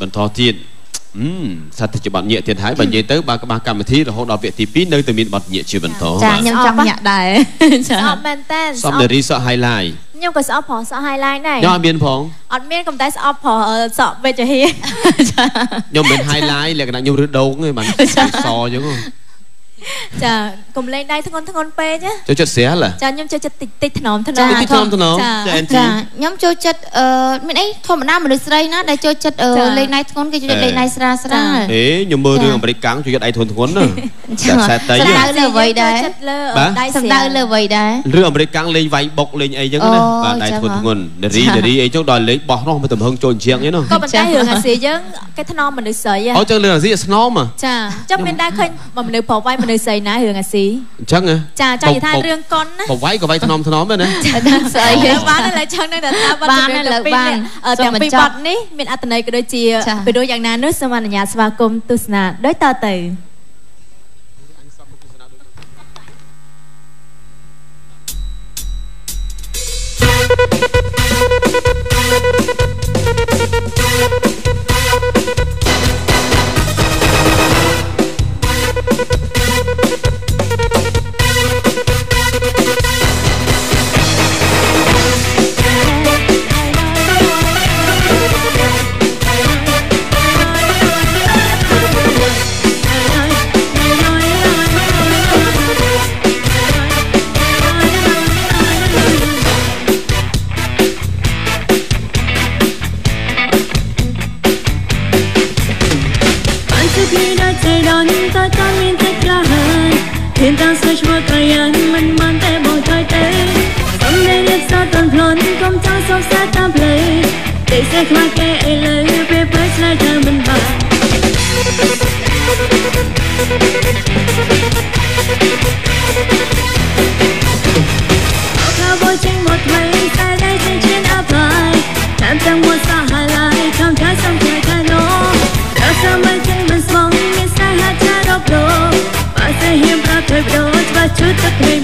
បន្តទៀតអឺសាទៅជាបទញាក់ទៀតហើយបើនិយាយទៅបើក្បាស់កម្មវិធីរហូតដល់វគ្គទី2នៅតែមានបទញាក់ជាបន្តចាខ្ញុំចង់ញាក់ដែរចាស្អប់មែនតើសំនារីសក់ highlight ខ្ញុំក៏ស្អប់ប្រសក់ highlight ដែរខ្ញុំអត់មានផងអត់មានកំតែស្អប់ប្រសក់វេជ្ជហាខ្ញុំមិន highlight លក្ខណៈខ្ញុំរឹសដូងទេបានសអញ្ចឹងចាកុំលេងដៃធ្ងន់ធ្ងន់ពេកណាចូលចិត្តស្រាលហ៎ចាខ្ញុំចូលចិត្តតិចតិចថ្នមថ្នចាមតិចថ្នមថ្នមចាចាអែនចាទីខ្ញុំចូលចិត្តអឺមានអីធម្មតាមនុស្សស្រីណាដែលចូលចិត្តអឺចាលេងដៃធ្ងន់គេចូលចិត្តលេងដៃស្រាលស្រាលអេខ្ញុំមើលរឿងអាមេរិកកាំងជួយចិត្តដៃធន់ធ្ងន់ណាចាខ្សែតៃសំដៅលើអ្វីដែរចិត្តលើបាទដៃសំដៅលើអ្វីដែររឿងអាមេរិកកាំងលេងវាយបុកលេងអីចឹងណាអូបាទដៃចឹងធ្ងន់ហ៎ធ្ងន់នារីចានារីអីចឹងដល់លេងបោះនោះមកទំហឹងចូលជាងអីនោះក៏ប៉ុន្តែរឿងអាស៊ីយើងគេថ្នមមនុស្សស្រីហ៎អូចឹងរឿងអាស៊ីស្នមហ៎ចាចាំមានដែរឃើញបើមនុស្សប្រវាយមនុស្សស្រីណារឿងអាស៊ីអញ្ចឹងហ៎ចាចានិយាយថារឿងកុនណាបវាយក៏វាយថ្នមថ្នមដែរណាស្អីឥឡូវបានហើយឡើយចង់នឹងថាបទបានចម្រៀងហើយទាំងពីរបាននេះអឺសូមទាំងពីរបញ្ចប់បទនេះមានអត្ថន័យក៏ដូចជាចាពីដូចយ៉ាងណានោះសូមអនុញ្ញាតស្វាគមន៍ទស្សនាដូចតទៅ សងសាតាមផ្លូវតែសេះខ្លាចគេអីលើពេលពេលឆ្លើយថាមិនបានអត់ថាបោចេញមកថ្មីតែได้ចេញជិនអប្លាយតាមទាំងមកសាហាឡៃខំថាសំខាន់ថាណូដល់សមមិនចេញមិនស្មងមានស្នេហាចារប់លោបើតែហ៊ានប្រាប់ទៅប្រោច្បាស់ជួតទឹកមិន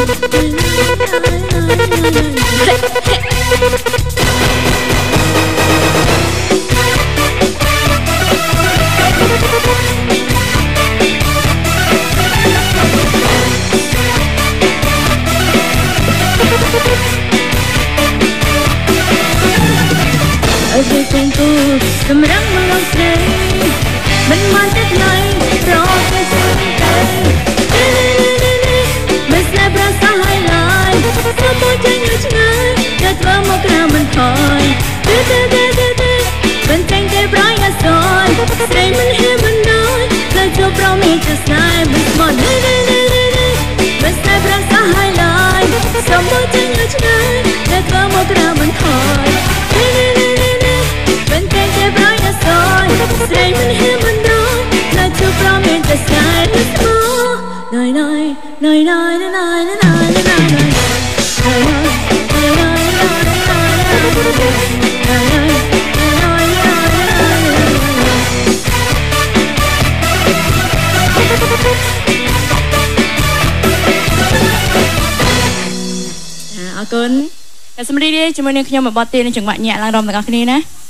អើយចេញគូសម្រាប់មកលងស្រីមិនមកតែថ្ស្រីមិនហ៊ានមិនដល់តែជួបប្រមានជាស្នេហ៍មិនស្មោះទេទេទេទេមិនស្នេហ៍ប្រសាហើយឡើយសូមមកចេញនៅឆ្ងាយតែធ្វើមកក្រៅមិនខយទេទេទេទេមិនចេញតែប្រៃអសយស្រីមិនហ៊ានមិនដល់តែជួបប្រមានជាស្នេហ៍មិនស្មោះ Nine nine nine nine nine nine nine nine À, សម្រីរាយជាមួយនឹងខ្ញុំមួយបទទៀតនឹងចង្វាក់ញាក់ឡើងរំទាំងអស់គ្នាណាងធ្នមធ្នម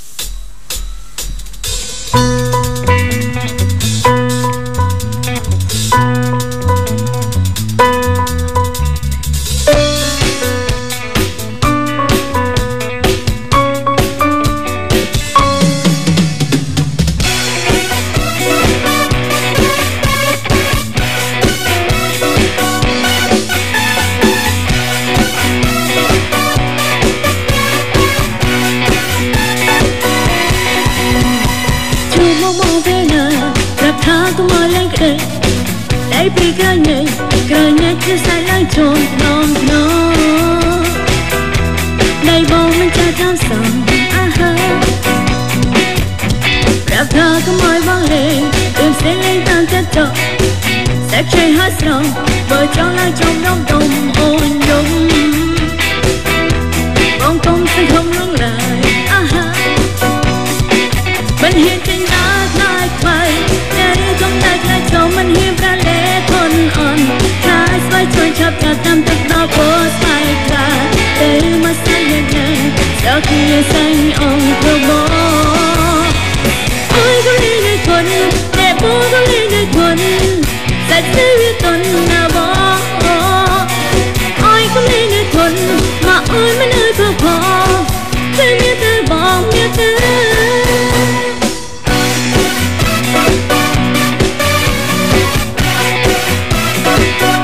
krajnë Daj pri krajnë Krajnë që sa lajnë qonë Nom, nom Daj bomën që kam sëmë Aha Prawda këmoj valej Tym stylej tam të to Se kështë hasro Bo qonë lajnë qonë Nom, nom, oh, nom là giữ tuần là bỏ ai cũng nên là mà ôi mới nơi vừa bỏ với miếng tư bỏ miếng tư Hãy subscribe cho kênh Ghiền Mì Gõ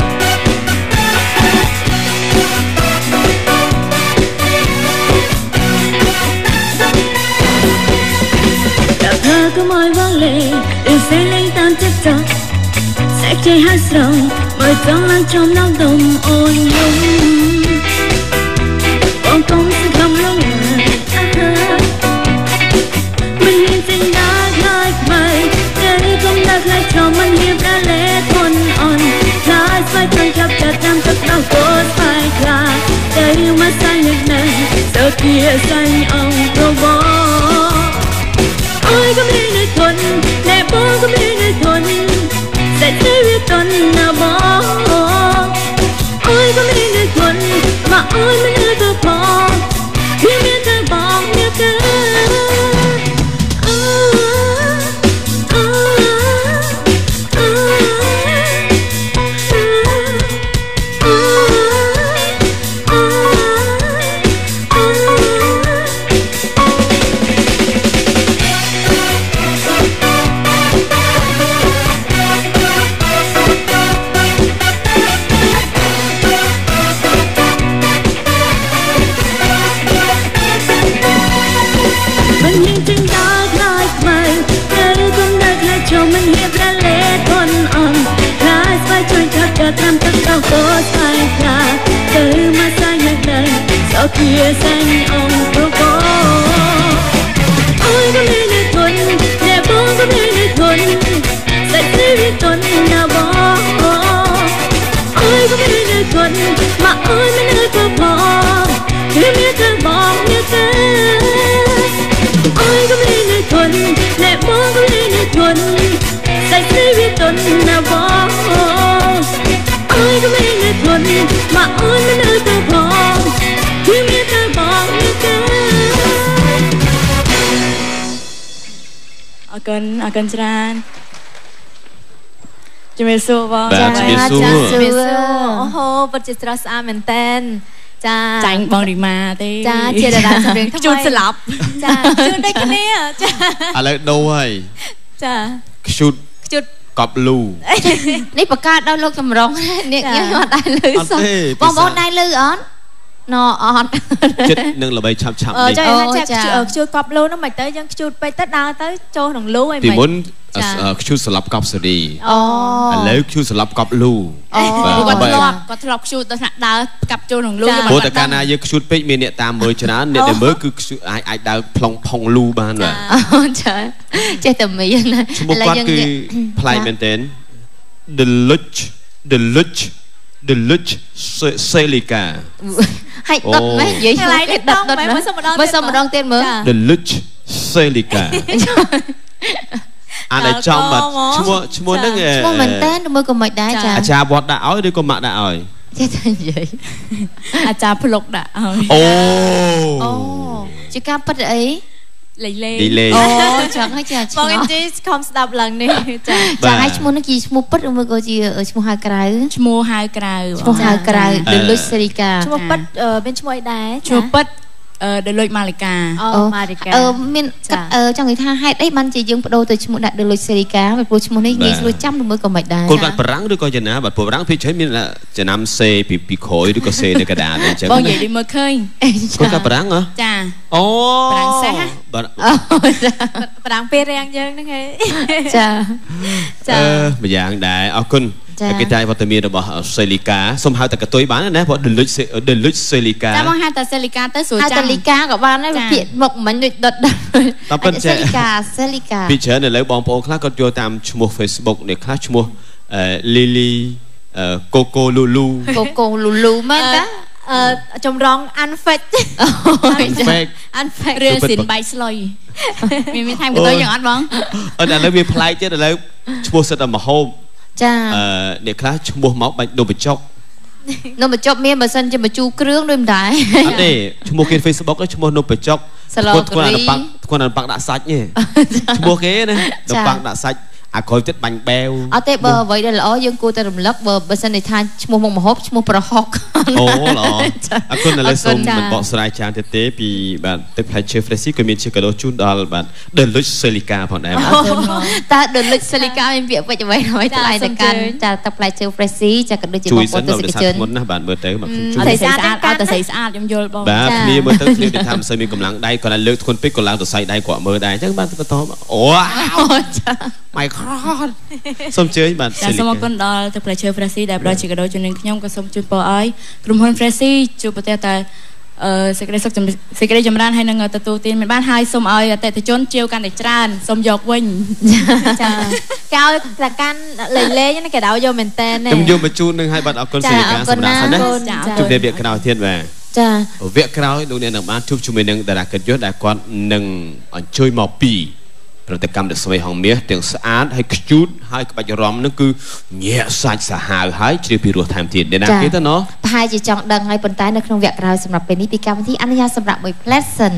Để không bỏ lỡ những video hấp dẫn Sẽ chơi hát sầu Mời trong lăng trong nóc đồng ôn nhung Bóng công sẽ không lông ngại Mình nhìn tình đã khai mây Để không đã khai cho mình hiệp đã lẽ thôn on Khai xoay chân khắp chặt tam tất đau cốt phải khai Để mà sai nhật này Giờ kia xanh ông pro bó Ôi có biết nơi thuần Đẹp bố có biết nơi thuần Sẽ xuân nào bỏ ôi có mấy người quần mà ôi mấy người tôi bỏ. Biết nơi thuần Sạch sẽ biết tuần nào bỏ Ôi có biết nơi thuần Mà ôi mới nơi có bỏ Khi biết thơ bỏ biết thơ អរគុណអរគុណច្រើនជំរាបសួរបងបាទជំរាបសួរចាជំរាបសួរអូហូពិតជាស្រស់ស្អាតមែនតែនចាចាញ់បងរីម៉ាទេចាជាតារាចម្រៀងថ្មីជួនស្លាប់ចាជួនដូចគ្នាចាឥឡូវដូរហើយ ចាខ្ជូតខ្ជុតកប់លូនេះបកកើតដល់លោកចម្រុងនេះចាខ្ញុំអត់ដែរលឺអត់សោះទេបងប្អូនពិសាដែរលឺអត់ ណអត់ចិត្តនឹងល្បីឆាប់ឆាប់អឺនេះចាអូចាចាខ្ជុតកប់លូនោះមិនទៅយើងខ្ជុតពេកទៅដើរទៅចូលក្នុងលូអីពីមិនមុនចាអឺខ្ជូតស្លាប់កប់សេរីអូឥឡូវខ្ជូតស្លាប់កប់លូអូបាទគាត់ដើម្បីធ្លាប់គាត់ធ្លាប់ខ្ជូតដល់ថ្នាក់ដើរកាប់ចូលក្នុងលូចាយកព្រោះមកតែកាលណាយើងខ្ជូតពេកមានអ្នកតាមមើលច្រើនអ្នកដែលមើលគឺខ្ជូតអាចអាចដើរប្លង់ផុងលូបានបាទអូចាចេះតែមានណាឈ្មោះគាត់គឺប្លែកមែនទែន Deluxe Deluxe Deluxe Celica ហាច់ដុតមែននិយាយកន្លែងនេះតង់មែនមើលសុំម្ដងមើលសុំម្ដងទៀតមើលចា Deluxe Celica អានឲ្យចំបាទឈ្មោះឈ្មោះហ្នឹងឈ្មោះមែនតើមើលក៏មិនដែរចាអាចារ្យវត្តដាក់ឲ្យឬក៏ម៉ាក់ដាក់ឲ្យចេះតែនិយាយអាចារ្យភ្លុកដាក់ឲ្យអូអូជាការពិតអី លេងលេងឌីលេអូចឹងហើយចាឈ្បងមោះអេមជីខំស្ដាប់ឡើងនេះចាចាហើយឈ្មោះនេះជាឈ្មោះពិតឬមួយក៏ជាឈ្មោះហៅក្រៅឈ្មោះហៅក្រៅឈ្មោះហៅក្រៅអឺ Deluxe Serica ឈ្មោះប៉ិតអឺមានឈ្មោះអីដែរឈ្មោះពិតអឺ ដលុចម៉ាលីកាអូម៉ារីកាអឺមានចាអឺចង់និយាយថាហេតុអីបានជាយើងបដូរទៅឈ្មោះដាក់ Deluxe Serica ពីព្រោះឈ្មោះនេះងាយស្រួលចាំឬមួយក៏មិនដែរកូនគាត់បារាំងឬក៏ចំណាបាទព្រោះបារាំងភាគច្រើនមានចំណាំសេពីពីក្រោយឬក៏សេនៅកណ្ដាលអញ្ចឹងបងនិយាយដូចមើលឃើញកូនគាត់បារាំងហ៎ចាអូបារាំងសេះហ៎បាទអូចាប្រាំងពេលរាំងយើងហ្នឹងហេចាចាអឺម្យ៉ាងដែរអរគុណចា៎ គេតែវត្តមានរបស់សេលីកាសូមហៅតែកតុយបានណាព្រោះ Deluxe Deluxe សេលីកាចាបងហៅតែសេលីកាទៅស្រួលហើយចាំតាលីកាក៏បានដែរចា៎ពាក្យមកមិនដូចដុតដុតតាមពិតចា៎សេលីកាសេលីកាពីច្រើនឥឡូវបងប្អូនខ្លះគាត់យកតាមឈ្មោះ Facebook នេះខ្លះឈ្មោះអឺ Lily អឺ Coco Lulu កូកូលូលូមែនតាអឺចម្រង unfit អូយចា Fake unfit រឿសិនបាយស្លុយមានមានថែមកទៅយ៉ាងអត់បងអត់ឥឡូវវាប្លែកទៀតឥឡូវឈ្មោះសិតតែមហូប ចាអឺអ្នកខ្លះឈ្មោះមកបាច់នំបញ្ចុកនំបញ្ចប់មានបើសិនជាបញ្ជូរគ្រឿងដូចមិនដែរអត់ទេឈ្មោះគេ Facebook ហ្នឹងឈ្មោះនំបញ្ចុកសាឡូគាត់គាត់ការីអានប៉ាក់គាត់អានប៉ាក់ដាក់សាច់ទេឈ្មោះគេណានំប៉ាក់ដាក់សាច់ អាក្រោយទៀតបាញ់បែវអត់ទេបើអ្វីដែលល្អយើងគួរតែរំលឹកបើបើសិនជាថាឈ្មោះមុខម្ហូបឈ្មោះប្រហុកអូល្អអរគុណឥឡូវសូមចា៎មិនបកស្រាយច្រើនទៀតទេពីបាទទឹកផ្លែឈើ Freshy ក៏មានជាកាដូជូនដល់បាទ Deluxe Celica ផងដែរបាទតើដលិចសេលីកាមានពាក្យពេចន៍អ្វីដើម្បីថ្លៃទៅកាន់ចាទឹកផ្លែឈើ Freshy ចាក៏ដូចជាជួបយងប្សិអូននទដល់ស្សនិវាកសាជនធ្ងន់ណាស់បាទមើលទៅបាទខ្ញុំអជួយត់តែតែស្ស្អាអាតតស្អាតអត់តែស្អាតខ្ញុំយល់បងបាទចា៎គ្នាមើលទៅគ្នាទៅថាមិនសូវមានកម្លាំងដៃគាត់តែលើកធ្ងន់ពេកក៏ឡើងទៅសៃដៃគាត់មើលដែរអញ្ចឹងបាទបន្តអូចា my god សូមជើញបាទចាសូមអរគុណដល់ទឹកផ្លែឈើ Freshy ដែលផ្ដល់ជាកាដូជូននឹងខ្ញុំក៏សូមជូនពរឲ្យក្រុមហ៊ុន Freshy ជួបប្រទះតែអឺសេចក្តីសុខចម្សេចក្តីចម្រើនហើយនឹងទទួលទានមិនបានហើយសូមឲ្យអតិថិជនជាវកាន់តែច្រើនសូមយកវិញចាកោតែកាន់លេងលេងណាគេដៅយកមែនតើខ្ញុំយកមកជូននឹងឲ្យបាទអរគុណចាសេរីកាអរគុណសម្រាប់សិនណាណាស់ចាជួបគ្នាវគ្គក្រោយទៀតបាទចាវគ្គក្រោយលោកអ្នកនឹងបានជួបជាមួយនឹងតារាកិត្តិយសដែលគាត់នឹងអញ្ជើញមកពី ប្រតិកម្មដ៏ស្វ័យហងមាសទាំងស្អាតហើយខ្ជូតហើយក្បាច់រំនឹងគឺញាក់សាច់សាហាវហើយជ្រាបពីរសថែមទៀតអ្នកណាគេទៅណោះប្រហែលជាចង់ដឹងហើយប៉ុន្តែនៅក្នុងវគ្គក្រោយសម្រាប់ពេលនេះពីកម្មវិធីអនុញ្ញាតសម្រាប់មួយ Pleasant